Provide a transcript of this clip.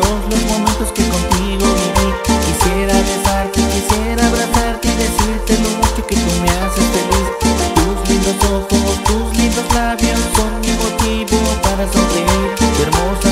todos los momentos que contigo viví. Quisiera besarte, quisiera abrazarte y decirte lo mucho que tú me haces feliz. Tus lindos ojos, tus lindos labios son mi motivo para sonreír. Tu hermosa